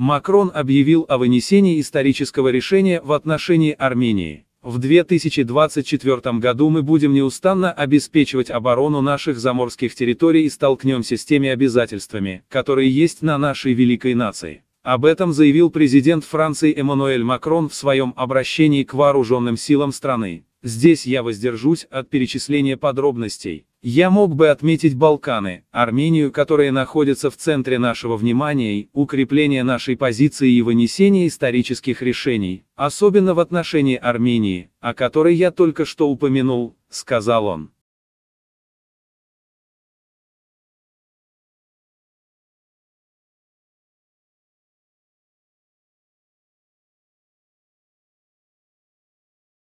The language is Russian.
Макрон объявил о вынесении исторического решения в отношении Армении. В 2024 году мы будем неустанно обеспечивать оборону наших заморских территорий и столкнемся с теми обязательствами, которые есть на нашей великой нации. Об этом заявил президент Франции Эммануэль Макрон в своем обращении к вооруженным силам страны. Здесь я воздержусь от перечисления подробностей. Я мог бы отметить Балканы, Армению, которая находится в центре нашего внимания и укрепление нашей позиции и вынесение исторических решений, особенно в отношении Армении, о которой я только что упомянул, сказал он.